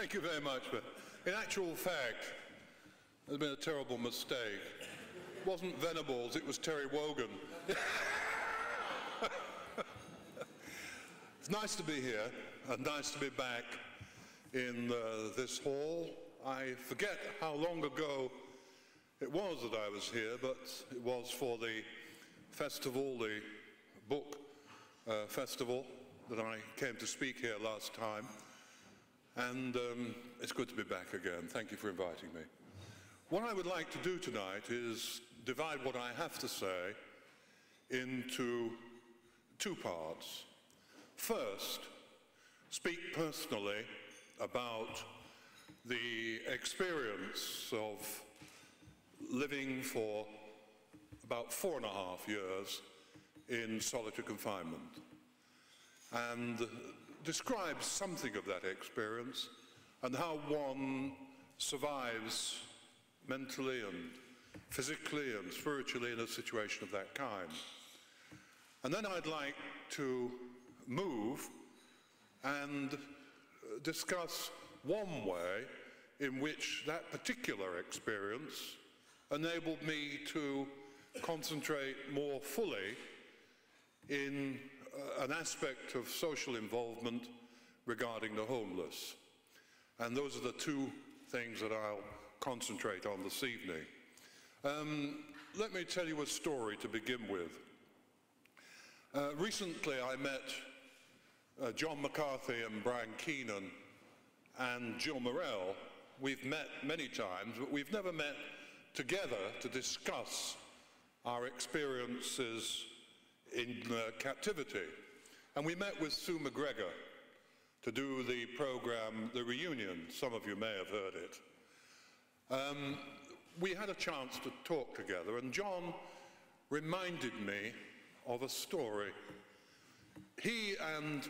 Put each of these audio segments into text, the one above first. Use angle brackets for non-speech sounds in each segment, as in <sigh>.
Thank you very much. But in actual fact, there's been a terrible mistake. It wasn't Venables, it was Terry Wogan. <laughs> it's nice to be here and nice to be back in uh, this hall. I forget how long ago it was that I was here, but it was for the festival, the book uh, festival that I came to speak here last time. And um, it's good to be back again. Thank you for inviting me. What I would like to do tonight is divide what I have to say into two parts. First, speak personally about the experience of living for about four and a half years in solitary confinement and describe something of that experience and how one survives mentally and physically and spiritually in a situation of that kind. And then I'd like to move and discuss one way in which that particular experience enabled me to concentrate more fully in an aspect of social involvement regarding the homeless. And those are the two things that I'll concentrate on this evening. Um, let me tell you a story to begin with. Uh, recently I met uh, John McCarthy and Brian Keenan and Jill Morrell. We've met many times, but we've never met together to discuss our experiences in uh, captivity. And we met with Sue MacGregor to do the program The Reunion. Some of you may have heard it. Um, we had a chance to talk together, and John reminded me of a story. He and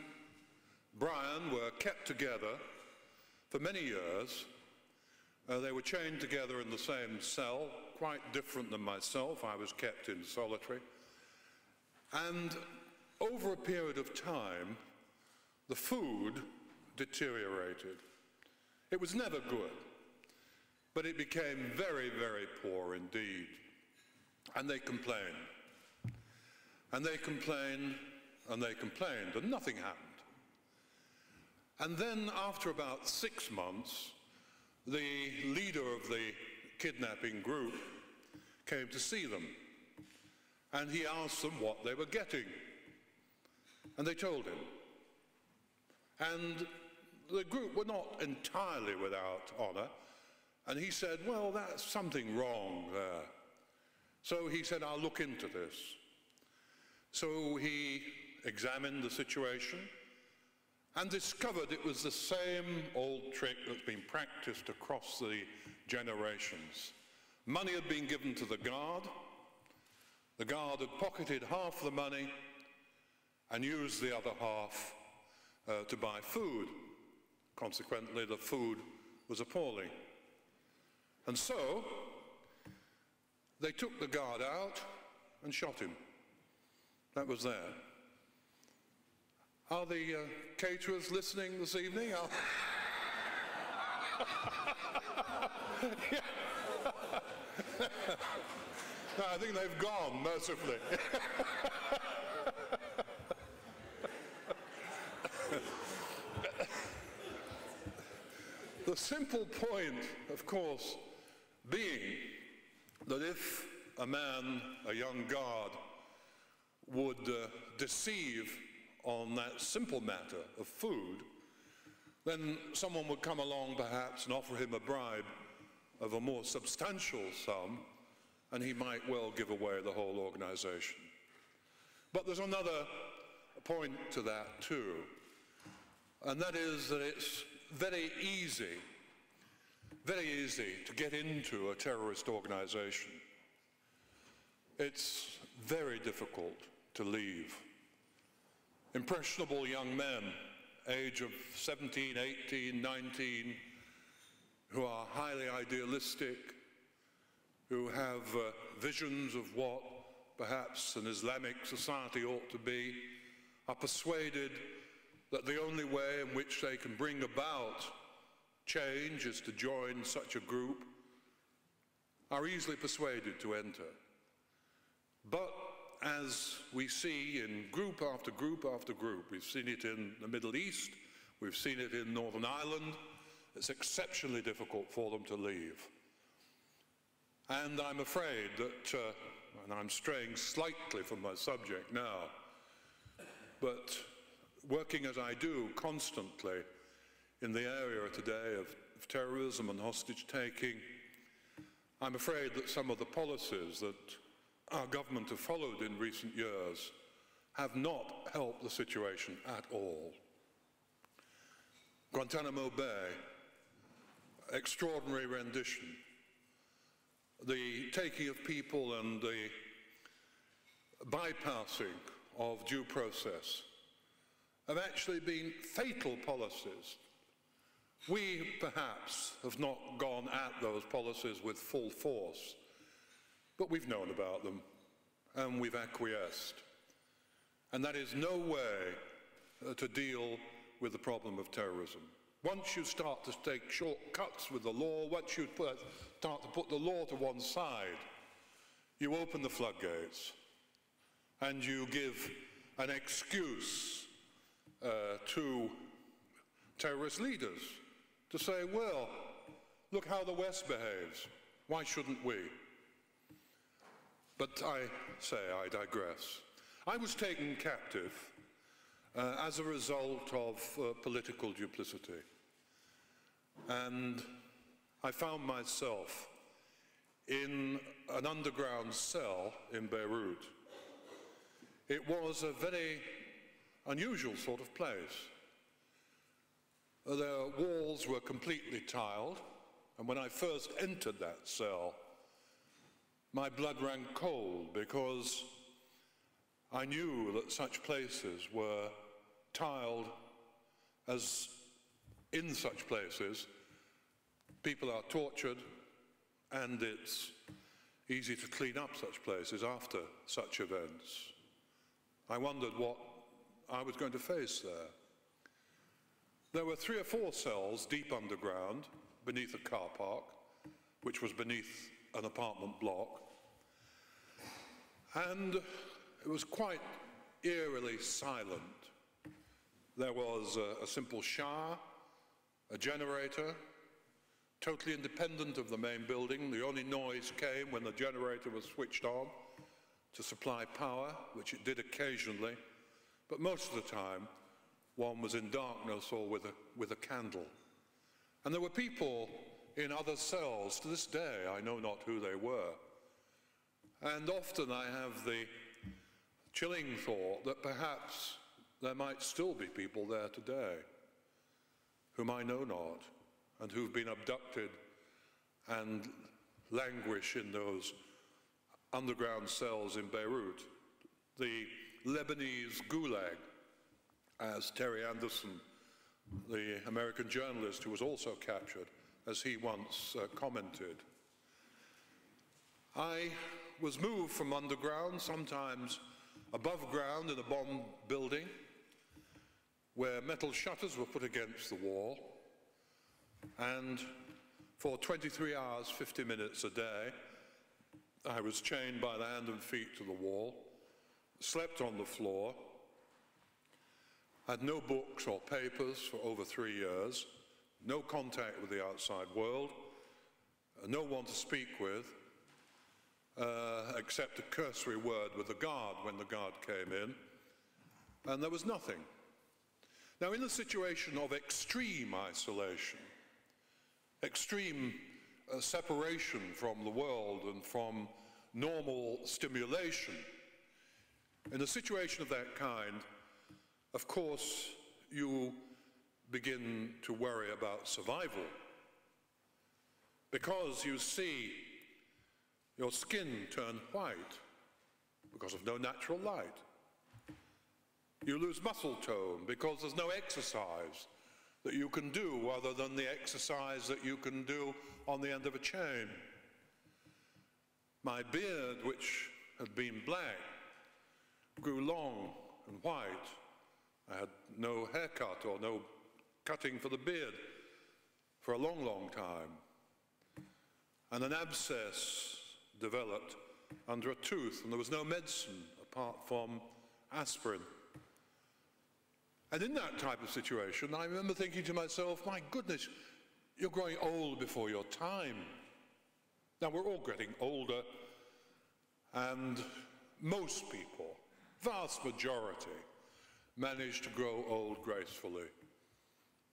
Brian were kept together for many years. Uh, they were chained together in the same cell, quite different than myself. I was kept in solitary. And over a period of time, the food deteriorated. It was never good, but it became very, very poor indeed. And they complained. And they complained, and they complained, and nothing happened. And then, after about six months, the leader of the kidnapping group came to see them and he asked them what they were getting. And they told him. And the group were not entirely without honor. And he said, Well, that's something wrong there. So he said, I'll look into this. So he examined the situation and discovered it was the same old trick that's been practiced across the generations. Money had been given to the guard, the guard had pocketed half the money and used the other half uh, to buy food. Consequently, the food was appalling. And so, they took the guard out and shot him. That was there. Are the uh, caterers listening this evening? <laughs> <laughs> No, I think they've gone, mercifully. <laughs> the simple point, of course, being that if a man, a young guard, would uh, deceive on that simple matter of food, then someone would come along perhaps and offer him a bribe of a more substantial sum and he might well give away the whole organization. But there's another point to that too, and that is that it's very easy, very easy to get into a terrorist organization. It's very difficult to leave. Impressionable young men, age of 17, 18, 19, who are highly idealistic, who have uh, visions of what perhaps an Islamic society ought to be, are persuaded that the only way in which they can bring about change is to join such a group are easily persuaded to enter. But as we see in group after group after group, we've seen it in the Middle East, we've seen it in Northern Ireland, it's exceptionally difficult for them to leave. And I'm afraid that, uh, and I'm straying slightly from my subject now, but working as I do constantly in the area today of, of terrorism and hostage taking, I'm afraid that some of the policies that our government have followed in recent years have not helped the situation at all. Guantanamo Bay, extraordinary rendition, the taking of people and the bypassing of due process have actually been fatal policies. We perhaps have not gone at those policies with full force, but we've known about them and we've acquiesced. And that is no way to deal with the problem of terrorism. Once you start to take shortcuts with the law, once you start to put the law to one side, you open the floodgates and you give an excuse uh, to terrorist leaders to say, well, look how the West behaves. Why shouldn't we? But I say, I digress. I was taken captive uh, as a result of uh, political duplicity. And I found myself in an underground cell in Beirut. It was a very unusual sort of place. The walls were completely tiled, and when I first entered that cell, my blood ran cold because I knew that such places were tiled as in such places people are tortured and it's easy to clean up such places after such events. I wondered what I was going to face there. There were three or four cells deep underground beneath a car park, which was beneath an apartment block. And it was quite eerily silent. There was a, a simple shower, a generator, totally independent of the main building. The only noise came when the generator was switched on to supply power, which it did occasionally, but most of the time one was in darkness or with a, with a candle. And there were people in other cells. To this day, I know not who they were. And often I have the chilling thought that perhaps there might still be people there today whom I know not and who've been abducted and languish in those underground cells in Beirut. The Lebanese gulag, as Terry Anderson, the American journalist who was also captured, as he once uh, commented. I was moved from underground, sometimes above ground in a bomb building, where metal shutters were put against the wall, and for 23 hours, 50 minutes a day, I was chained by the hand and feet to the wall, slept on the floor, had no books or papers for over three years, no contact with the outside world, no one to speak with, uh, except a cursory word with the guard when the guard came in, and there was nothing. Now, in a situation of extreme isolation, extreme uh, separation from the world and from normal stimulation, in a situation of that kind, of course, you begin to worry about survival because you see your skin turn white because of no natural light. You lose muscle tone because there's no exercise that you can do other than the exercise that you can do on the end of a chain. My beard, which had been black, grew long and white. I had no haircut or no cutting for the beard. for a long, long time. And an abscess developed under a tooth, and there was no medicine apart from aspirin. And in that type of situation, I remember thinking to myself, my goodness, you're growing old before your time. Now, we're all getting older, and most people, vast majority, manage to grow old gracefully.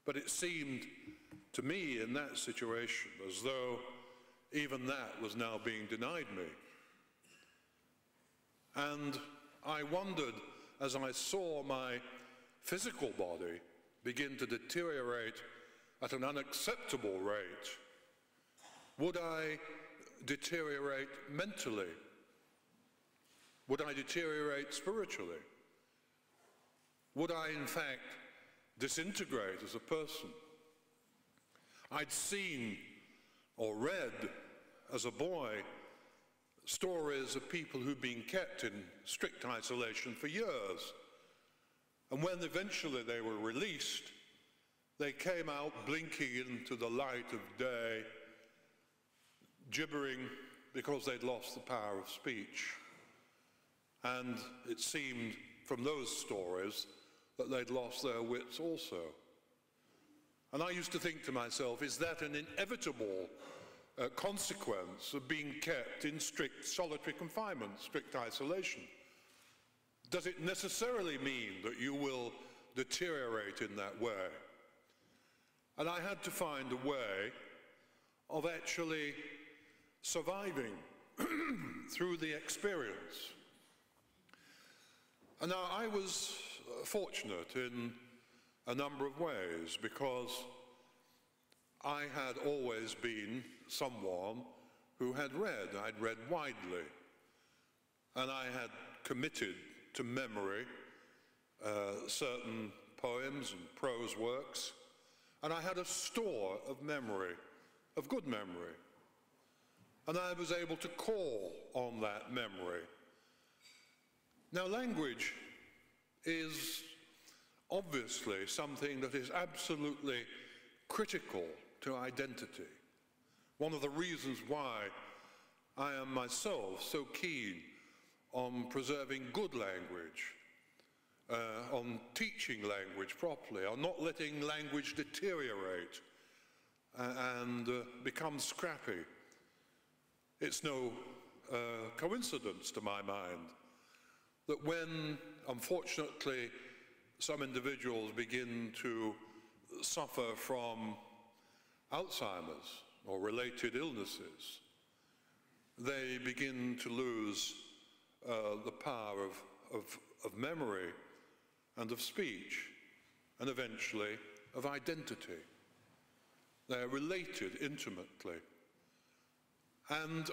But it seemed to me in that situation as though even that was now being denied me. And I wondered as I saw my physical body begin to deteriorate at an unacceptable rate, would I deteriorate mentally? Would I deteriorate spiritually? Would I, in fact, disintegrate as a person? I'd seen or read as a boy stories of people who'd been kept in strict isolation for years. And when eventually they were released, they came out blinking into the light of day, gibbering because they'd lost the power of speech. And it seemed from those stories that they'd lost their wits also. And I used to think to myself, is that an inevitable uh, consequence of being kept in strict solitary confinement, strict isolation? Does it necessarily mean that you will deteriorate in that way? And I had to find a way of actually surviving <clears throat> through the experience. And now I was uh, fortunate in a number of ways because I had always been someone who had read. I'd read widely. And I had committed to memory uh, certain poems and prose works. And I had a store of memory, of good memory. And I was able to call on that memory. Now, language is obviously something that is absolutely critical to identity. One of the reasons why I am myself so keen on preserving good language, uh, on teaching language properly, on not letting language deteriorate uh, and uh, become scrappy. It's no uh, coincidence to my mind that when, unfortunately, some individuals begin to suffer from Alzheimer's or related illnesses, they begin to lose uh, the power of, of, of memory and of speech and eventually of identity. They are related intimately. And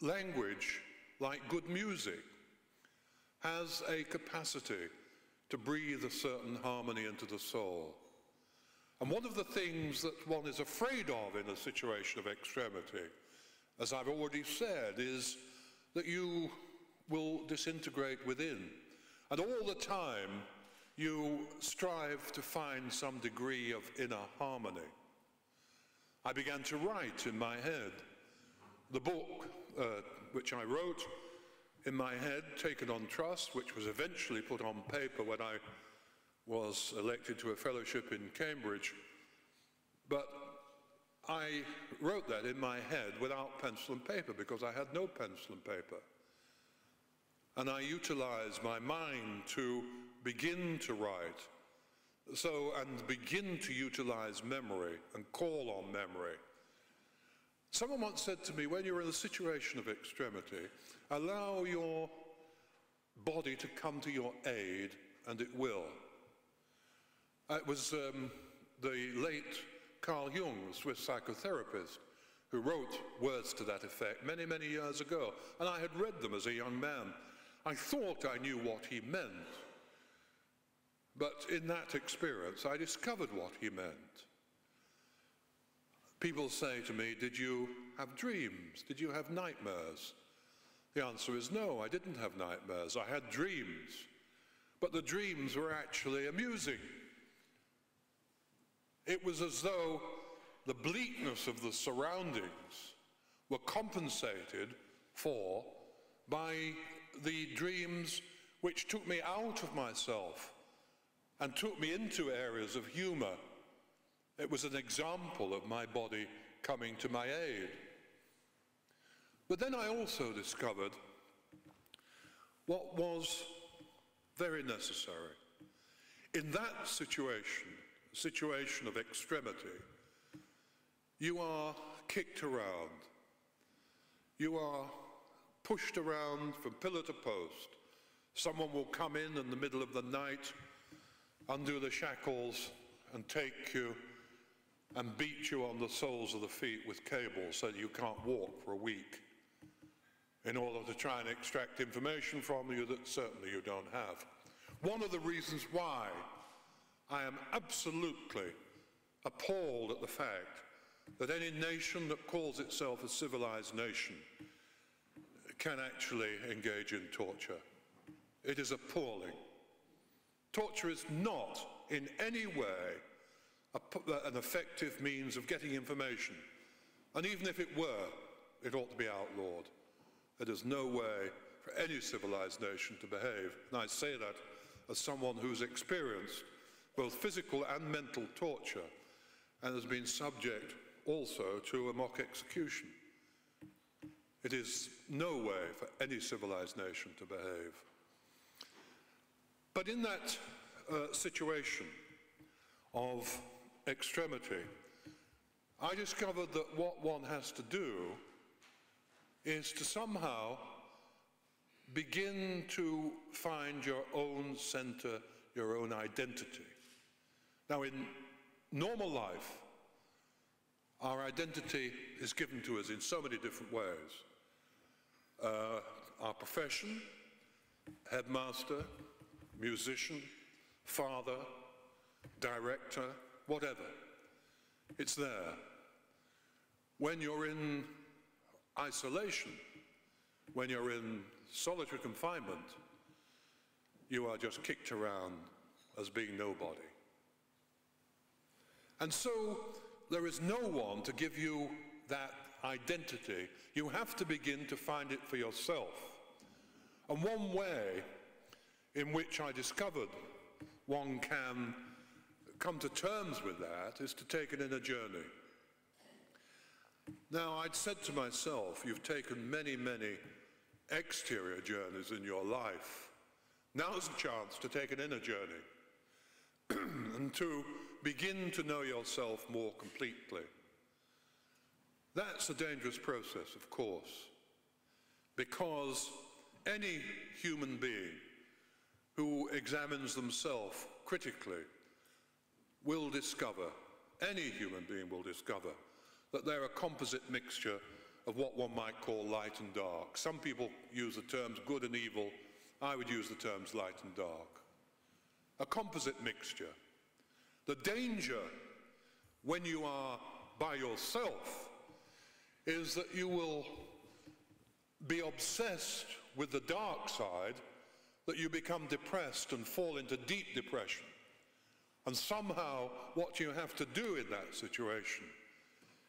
language, like good music, has a capacity to breathe a certain harmony into the soul. And one of the things that one is afraid of in a situation of extremity, as I've already said, is that you will disintegrate within. And all the time, you strive to find some degree of inner harmony. I began to write in my head. The book uh, which I wrote in my head, taken on trust, which was eventually put on paper when I was elected to a fellowship in Cambridge. But I wrote that in my head without pencil and paper because I had no pencil and paper. And I utilized my mind to begin to write. So, and begin to utilize memory and call on memory. Someone once said to me, when you're in a situation of extremity, allow your body to come to your aid, and it will. It was um, the late Carl Jung, the Swiss psychotherapist, who wrote words to that effect many, many years ago, and I had read them as a young man. I thought I knew what he meant, but in that experience I discovered what he meant. People say to me, Did you have dreams? Did you have nightmares? The answer is no, I didn't have nightmares. I had dreams. But the dreams were actually amusing. It was as though the bleakness of the surroundings were compensated for by the dreams which took me out of myself and took me into areas of humor. It was an example of my body coming to my aid. But then I also discovered what was very necessary. In that situation, situation of extremity, you are kicked around. You are pushed around from pillar to post. Someone will come in in the middle of the night, undo the shackles, and take you and beat you on the soles of the feet with cables so that you can't walk for a week in order to try and extract information from you that certainly you don't have. One of the reasons why I am absolutely appalled at the fact that any nation that calls itself a civilized nation can actually engage in torture. It is appalling. Torture is not in any way a, uh, an effective means of getting information. And even if it were, it ought to be outlawed. There is no way for any civilized nation to behave. And I say that as someone who's experienced both physical and mental torture and has been subject also to a mock execution. It is no way for any civilized nation to behave. But in that uh, situation of extremity, I discovered that what one has to do is to somehow begin to find your own center, your own identity. Now, in normal life, our identity is given to us in so many different ways. Uh, our profession, headmaster, musician, father, director, whatever. It's there. When you're in isolation, when you're in solitary confinement, you are just kicked around as being nobody. And so there is no one to give you that identity. You have to begin to find it for yourself. And one way in which I discovered one can come to terms with that is to take an inner journey. Now, I'd said to myself, you've taken many, many exterior journeys in your life. Now's the chance to take an inner journey <clears throat> and to begin to know yourself more completely. That's a dangerous process, of course, because any human being who examines themselves critically will discover, any human being will discover, that they're a composite mixture of what one might call light and dark. Some people use the terms good and evil. I would use the terms light and dark. A composite mixture. The danger when you are by yourself is that you will be obsessed with the dark side, that you become depressed and fall into deep depression. And somehow, what you have to do in that situation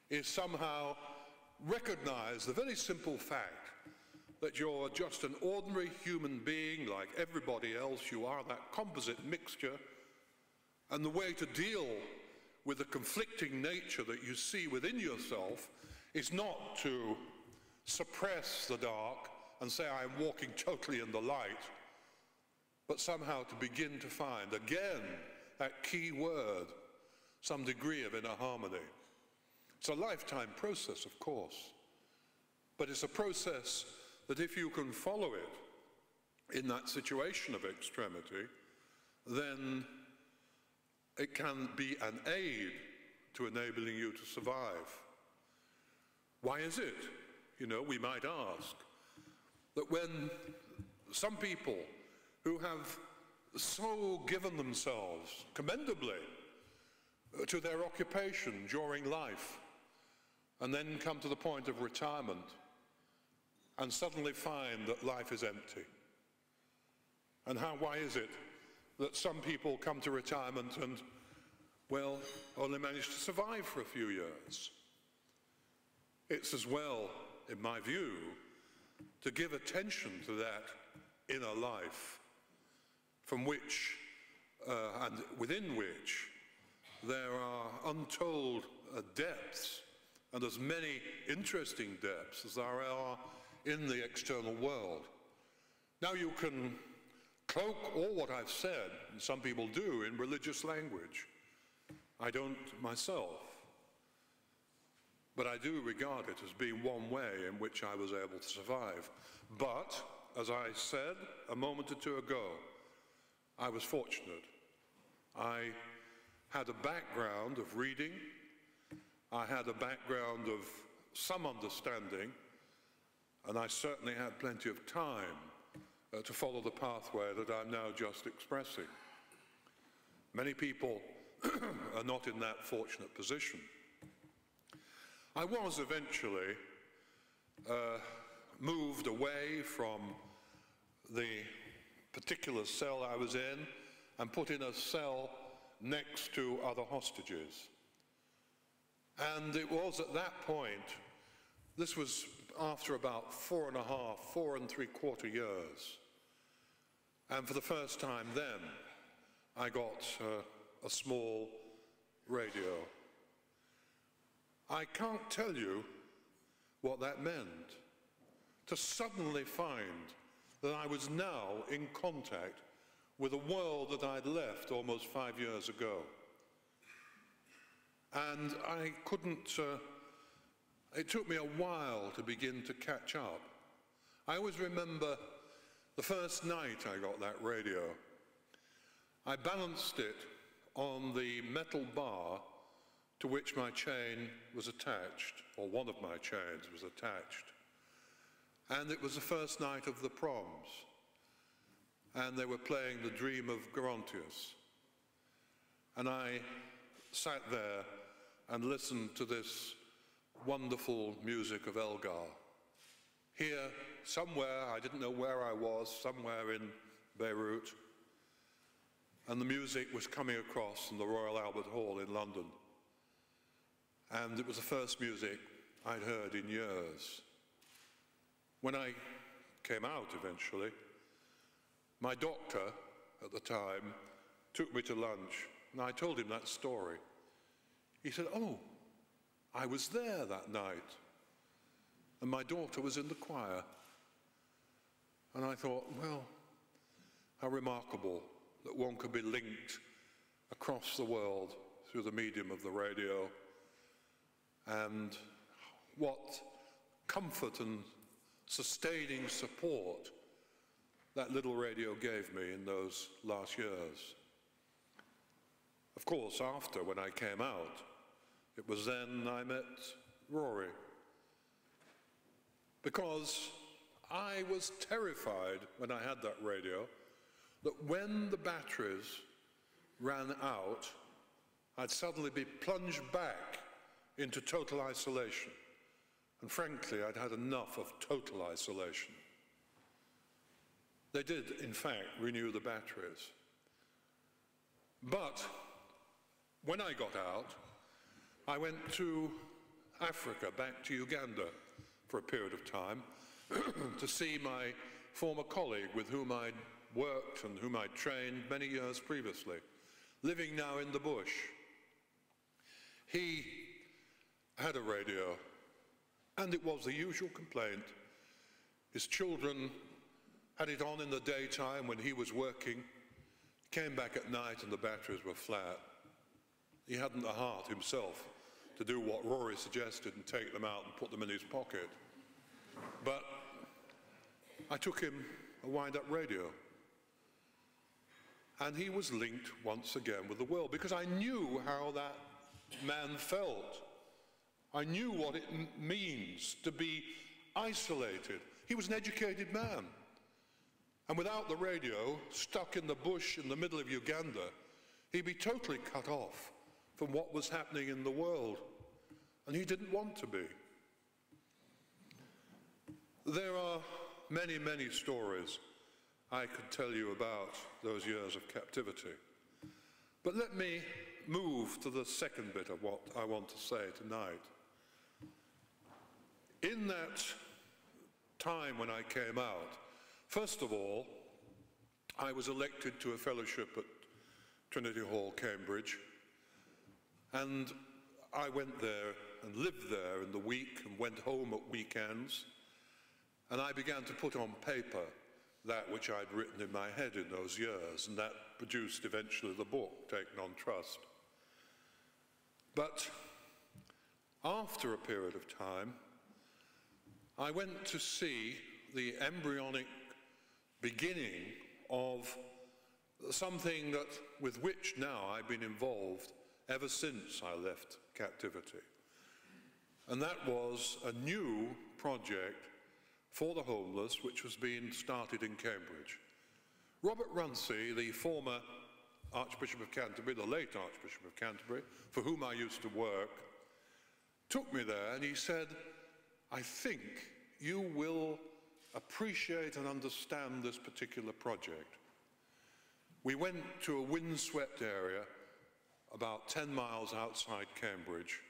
is somehow recognize the very simple fact that you're just an ordinary human being like everybody else. You are that composite mixture. And the way to deal with the conflicting nature that you see within yourself is not to suppress the dark and say, I'm walking totally in the light, but somehow to begin to find again that key word, some degree of inner harmony. It's a lifetime process, of course, but it's a process that if you can follow it in that situation of extremity, then it can be an aid to enabling you to survive. Why is it? You know, we might ask that when some people who have so given themselves commendably uh, to their occupation during life and then come to the point of retirement and suddenly find that life is empty. And how, why is it that some people come to retirement and well, only manage to survive for a few years. It's as well, in my view, to give attention to that inner life from which uh, and within which there are untold uh, depths and as many interesting depths as there are in the external world. Now you can cloak all what I've said, and some people do, in religious language. I don't myself. But I do regard it as being one way in which I was able to survive. But, as I said a moment or two ago, I was fortunate. I had a background of reading, I had a background of some understanding, and I certainly had plenty of time uh, to follow the pathway that I'm now just expressing. Many people <clears throat> are not in that fortunate position. I was eventually uh, moved away from the particular cell I was in and put in a cell next to other hostages. And it was at that point, this was after about four and a half, four and three quarter years. And for the first time then, I got uh, a small radio. I can't tell you what that meant. To suddenly find that I was now in contact with a world that I'd left almost five years ago. And I couldn't, uh, it took me a while to begin to catch up. I always remember the first night I got that radio. I balanced it on the metal bar to which my chain was attached, or one of my chains was attached. And it was the first night of the proms. And they were playing The Dream of Gerontius. And I sat there and listened to this wonderful music of Elgar. Here, somewhere, I didn't know where I was, somewhere in Beirut, and the music was coming across from the Royal Albert Hall in London. And it was the first music I'd heard in years. When I came out eventually, my doctor at the time took me to lunch, and I told him that story. He said, Oh, I was there that night. And my daughter was in the choir. And I thought, well, how remarkable that one could be linked across the world through the medium of the radio. And what comfort and sustaining support that little radio gave me in those last years. Of course, after when I came out, it was then I met Rory. Because I was terrified when I had that radio that when the batteries ran out, I'd suddenly be plunged back into total isolation. And frankly, I'd had enough of total isolation. They did, in fact, renew the batteries. But when I got out, I went to Africa, back to Uganda for a period of time, <clears throat> to see my former colleague with whom I'd worked and whom I'd trained many years previously, living now in the bush. He had a radio, and it was the usual complaint. His children had it on in the daytime when he was working, came back at night and the batteries were flat. He hadn't the heart himself to do what Rory suggested and take them out and put them in his pocket. But I took him a wind-up radio. And he was linked once again with the world because I knew how that man felt. I knew what it means to be isolated. He was an educated man. And without the radio, stuck in the bush in the middle of Uganda, he'd be totally cut off from what was happening in the world. And he didn't want to be. There are many, many stories I could tell you about those years of captivity. But let me move to the second bit of what I want to say tonight. In that time when I came out, first of all, I was elected to a fellowship at Trinity Hall, Cambridge, and I went there and lived there in the week and went home at weekends, and I began to put on paper that which I'd written in my head in those years, and that produced eventually the book, Taken on Trust. But after a period of time, I went to see the embryonic beginning of something that, with which now I've been involved ever since I left captivity. And that was a new project for the homeless, which was being started in Cambridge. Robert Runcie, the former Archbishop of Canterbury, the late Archbishop of Canterbury, for whom I used to work, took me there and he said, I think you will appreciate and understand this particular project. We went to a windswept area about 10 miles outside Cambridge,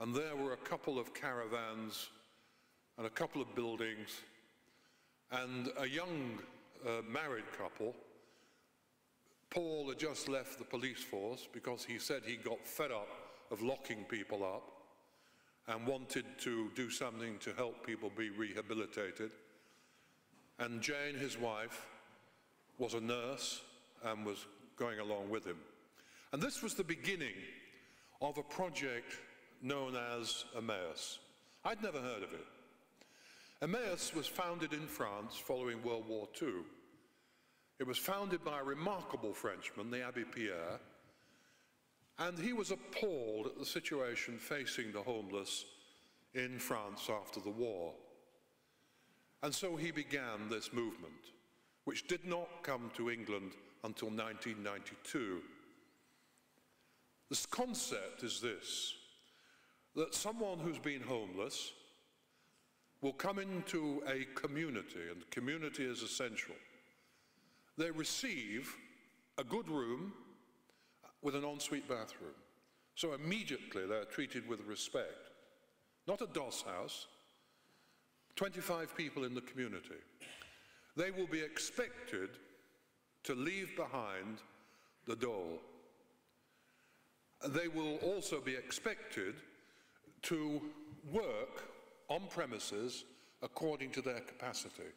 and there were a couple of caravans and a couple of buildings and a young uh, married couple. Paul had just left the police force because he said he got fed up of locking people up and wanted to do something to help people be rehabilitated. And Jane, his wife, was a nurse and was going along with him. And this was the beginning of a project known as Emmaus. I'd never heard of it. Emmaus was founded in France following World War II. It was founded by a remarkable Frenchman, the Abbé Pierre, and he was appalled at the situation facing the homeless in France after the war. And so he began this movement, which did not come to England until 1992. This concept is this that someone who's been homeless will come into a community, and community is essential. They receive a good room with an ensuite bathroom. So immediately they're treated with respect. Not a doss house, 25 people in the community. They will be expected to leave behind the dole. They will also be expected to work on premises according to their capacity.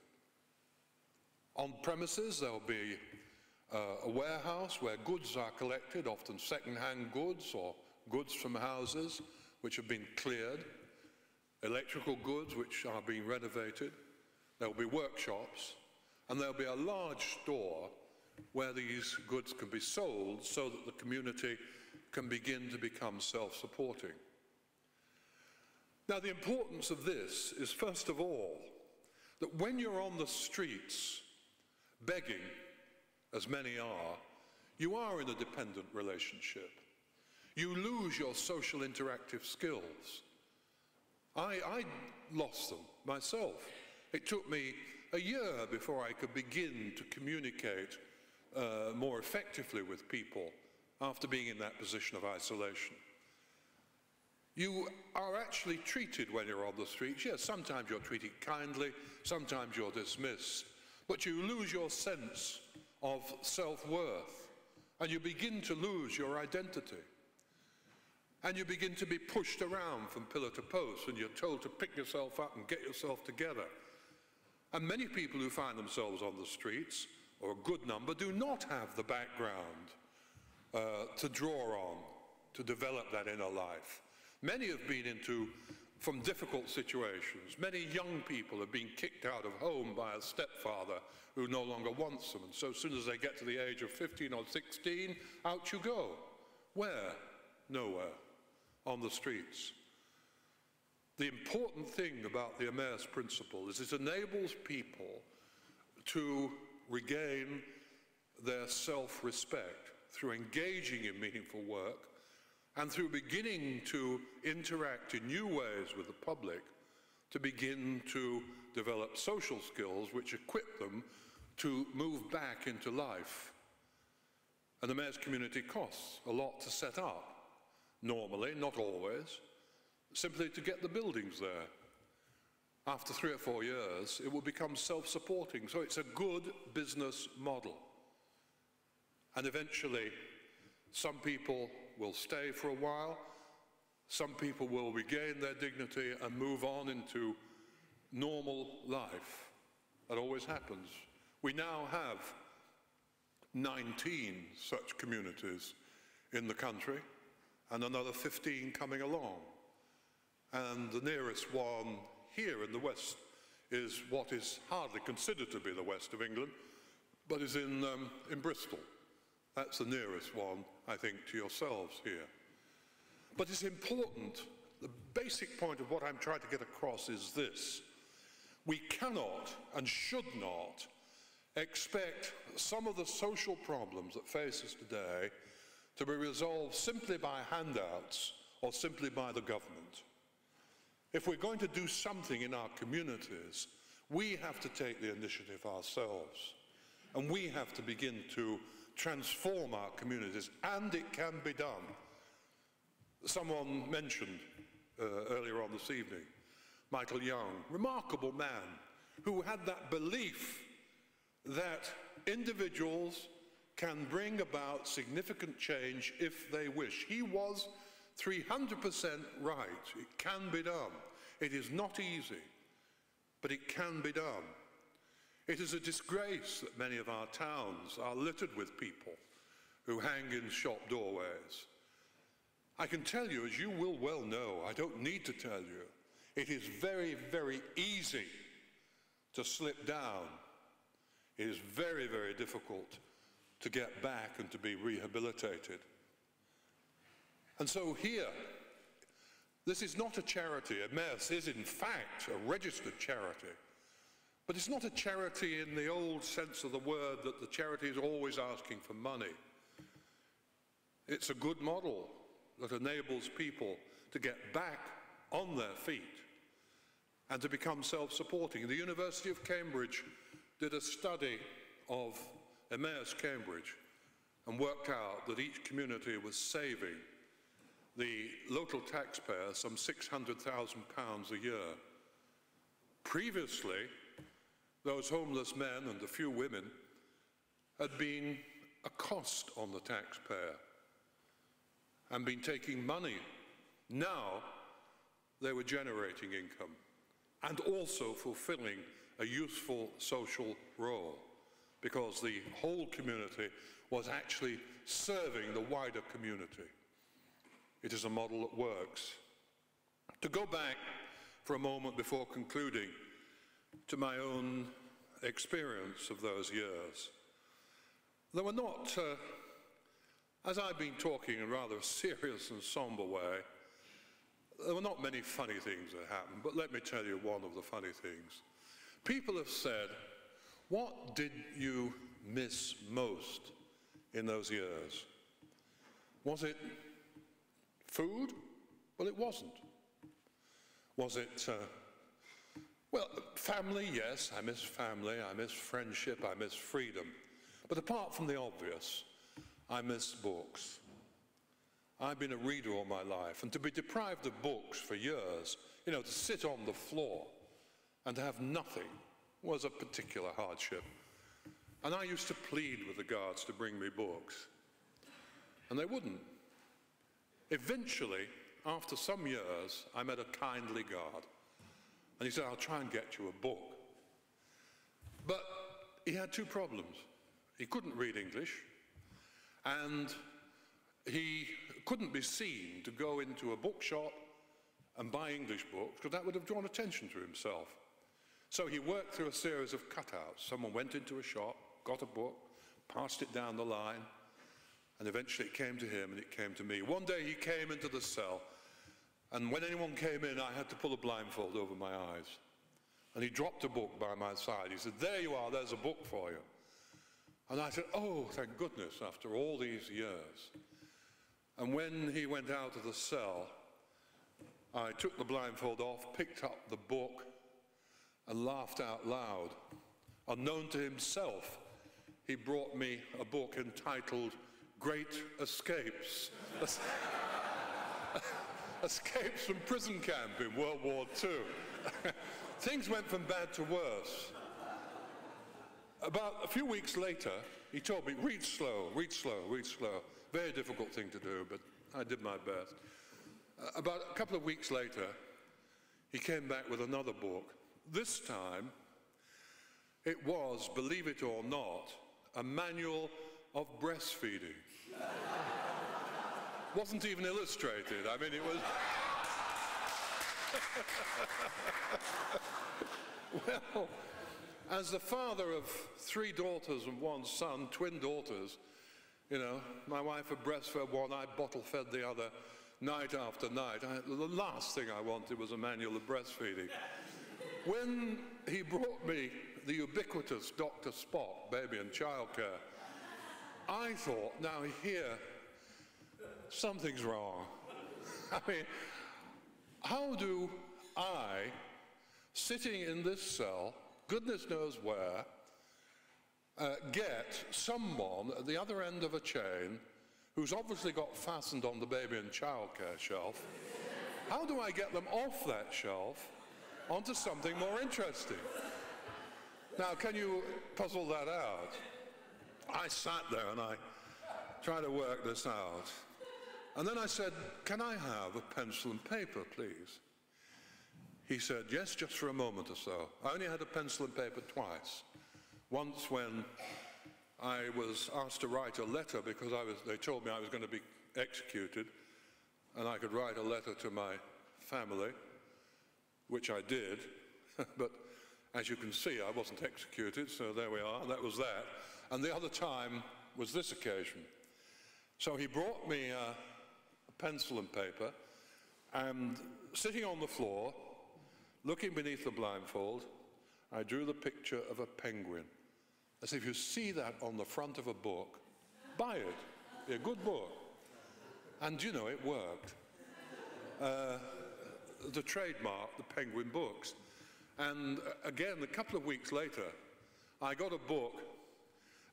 On premises, there'll be uh, a warehouse where goods are collected, often second-hand goods or goods from houses which have been cleared, electrical goods which are being renovated. There'll be workshops, and there'll be a large store where these goods can be sold so that the community can begin to become self-supporting. Now, the importance of this is, first of all, that when you're on the streets begging, as many are, you are in a dependent relationship. You lose your social interactive skills. I, I lost them myself. It took me a year before I could begin to communicate uh, more effectively with people after being in that position of isolation. You are actually treated when you're on the streets. Yes, sometimes you're treated kindly, sometimes you're dismissed, but you lose your sense of self-worth and you begin to lose your identity. And you begin to be pushed around from pillar to post and you're told to pick yourself up and get yourself together. And many people who find themselves on the streets, or a good number, do not have the background uh, to draw on to develop that inner life. Many have been into from difficult situations. Many young people have been kicked out of home by a stepfather who no longer wants them. And so soon as they get to the age of 15 or 16, out you go. Where? Nowhere. On the streets. The important thing about the Emmaus principle is it enables people to regain their self-respect through engaging in meaningful work and through beginning to interact in new ways with the public, to begin to develop social skills which equip them to move back into life. And the Emmaus community costs a lot to set up, normally, not always, simply to get the buildings there. After three or four years, it will become self-supporting. So it's a good business model. And eventually, some people will stay for a while, some people will regain their dignity and move on into normal life. That always happens. We now have 19 such communities in the country and another 15 coming along. And the nearest one here in the west is what is hardly considered to be the west of England, but is in, um, in Bristol. That's the nearest one, I think, to yourselves here. But it's important, the basic point of what I'm trying to get across is this. We cannot and should not expect some of the social problems that face us today to be resolved simply by handouts or simply by the government. If we're going to do something in our communities, we have to take the initiative ourselves. And we have to begin to transform our communities, and it can be done. Someone mentioned uh, earlier on this evening, Michael Young, remarkable man, who had that belief that individuals can bring about significant change if they wish. He was 300% right. It can be done. It is not easy, but it can be done. It is a disgrace that many of our towns are littered with people who hang in shop doorways. I can tell you, as you will well know, I don't need to tell you, it is very, very easy to slip down. It is very, very difficult to get back and to be rehabilitated. And so here, this is not a charity. Emmaus is in fact a registered charity. But it's not a charity in the old sense of the word that the charity is always asking for money. It's a good model that enables people to get back on their feet and to become self-supporting. The University of Cambridge did a study of Emmaus Cambridge and worked out that each community was saving the local taxpayer some £600,000 a year. Previously, those homeless men and a few women had been a cost on the taxpayer and been taking money. Now they were generating income and also fulfilling a useful social role because the whole community was actually serving the wider community. It is a model that works. To go back for a moment before concluding to my own experience of those years, there were not, uh, as I've been talking in rather a serious and somber way, there were not many funny things that happened, but let me tell you one of the funny things. People have said, what did you miss most in those years? Was it food? Well, it wasn't. Was it, uh, well, family, yes, I miss family, I miss friendship, I miss freedom. But apart from the obvious, I miss books. I've been a reader all my life, and to be deprived of books for years, you know, to sit on the floor and to have nothing was a particular hardship. And I used to plead with the guards to bring me books, and they wouldn't. Eventually, after some years, I met a kindly guard, and he said, I'll try and get you a book. But he had two problems. He couldn't read English, and he couldn't be seen to go into a bookshop and buy English books because that would have drawn attention to himself. So he worked through a series of cutouts. Someone went into a shop, got a book, passed it down the line, and eventually it came to him and it came to me. One day he came into the cell, and when anyone came in, I had to pull a blindfold over my eyes. And he dropped a book by my side. He said, There you are, there's a book for you. And I said, Oh, thank goodness, after all these years. And when he went out of the cell, I took the blindfold off, picked up the book, and laughed out loud. Unknown to himself, he brought me a book entitled Great Escapes. <laughs> Escapes from prison camp in World War II. <laughs> Things went from bad to worse. About a few weeks later, he told me, read slow, read slow, read slow. Very difficult thing to do, but I did my best. Uh, about a couple of weeks later, he came back with another book. This time, it was, believe it or not, a manual of breastfeeding. <laughs> Wasn't even illustrated. I mean, it was. <laughs> well, as the father of three daughters and one son, twin daughters, you know, my wife had breastfed one, I bottle fed the other night after night. I, the last thing I wanted was a manual of breastfeeding. when he brought me the ubiquitous Dr. Spock, baby and childcare, I thought, now here, something's wrong. I mean, how do I, sitting in this cell, goodness knows where, uh, get someone at the other end of a chain who's obviously got fastened on the baby and childcare shelf, how do I get them off that shelf onto something more interesting? Now, can you puzzle that out? I sat there and I tried to work this out. And then I said, Can I have a pencil and paper, please? He said, Yes, just for a moment or so. I only had a pencil and paper twice. Once when I was asked to write a letter because was, they told me I was going to be executed, and I could write a letter to my family, which I did. <laughs> but as you can see, I wasn't executed, so there we are, that was that. And the other time was this occasion. So he brought me pencil and paper, and sitting on the floor, looking beneath the blindfold, I drew the picture of a penguin. As if you see that on the front of a book, buy it. Be a good book. And you know, it worked. Uh, the trademark, the Penguin Books. And uh, again, a couple of weeks later, I got a book.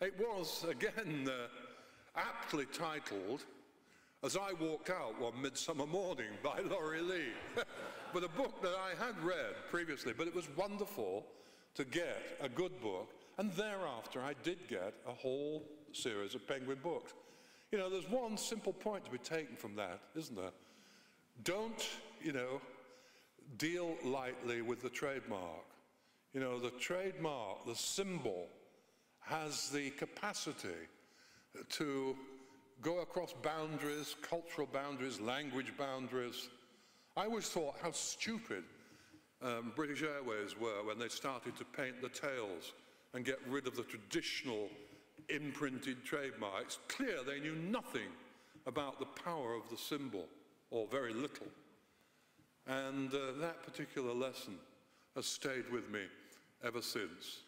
It was, again, uh, aptly titled As I Walked Out One Midsummer Morning by <laughs> Laurie Lee. <laughs> but a book that I had read previously, but it was wonderful to get a good book. And thereafter, I did get a whole series of Penguin books. You know, there's one simple point to be taken from that, isn't there? Don't, you know, deal lightly with the trademark. You know, the trademark, the symbol, has the capacity to go across boundaries, cultural boundaries, language boundaries. I always thought how stupid um, British Airways were when they started to paint the tails and get rid of the traditional imprinted trademarks. Clear they knew nothing about the power of the symbol, or very little. And uh, that particular lesson has stayed with me ever since.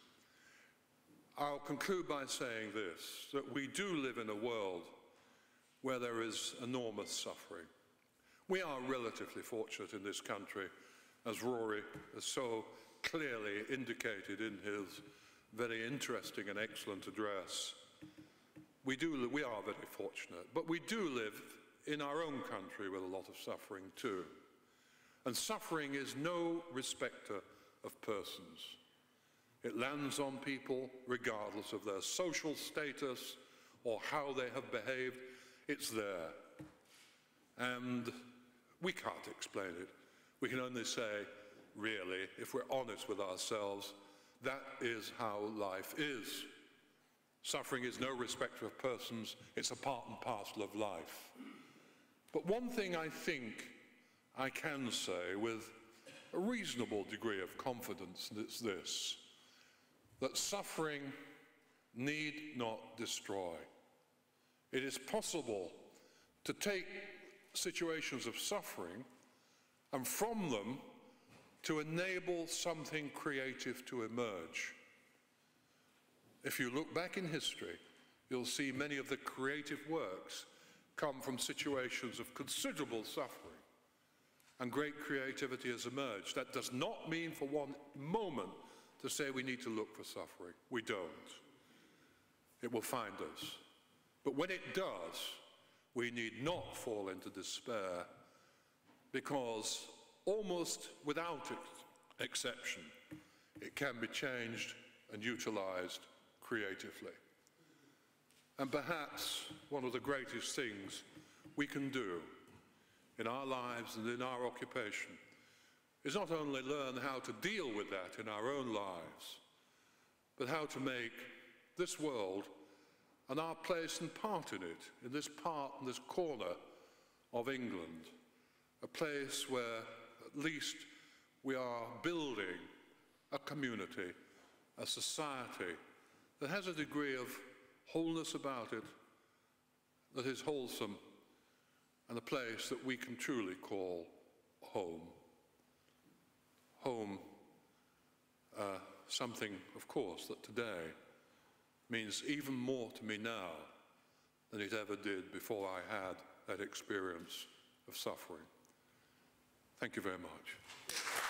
I'll conclude by saying this that we do live in a world where there is enormous suffering. We are relatively fortunate in this country as Rory has so clearly indicated in his very interesting and excellent address. We, do, we are very fortunate, but we do live in our own country with a lot of suffering too. And suffering is no respecter of persons. It lands on people regardless of their social status or how they have behaved. It's there. And we can't explain it. We can only say, really, if we're honest with ourselves, that is how life is. Suffering is no respecter of persons, it's a part and parcel of life. But one thing I think I can say with a reasonable degree of confidence is this that suffering need not destroy. It is possible to take situations of suffering and from them to enable something creative to emerge. If you look back in history, you'll see many of the creative works come from situations of considerable suffering and great creativity has emerged. That does not mean for one moment to say we need to look for suffering. We don't. It will find us. But when it does, we need not fall into despair because almost without exception, it can be changed and utilized creatively. And perhaps one of the greatest things we can do in our lives and in our occupation is not only learn how to deal with that in our own lives, but how to make this world and our place and part in it, in this part and this corner of England, a place where at least we are building a community, a society that has a degree of wholeness about it, that is wholesome, and a place that we can truly call home. Home, uh, something, of course, that today means even more to me now than it ever did before I had that experience of suffering. Thank you very much.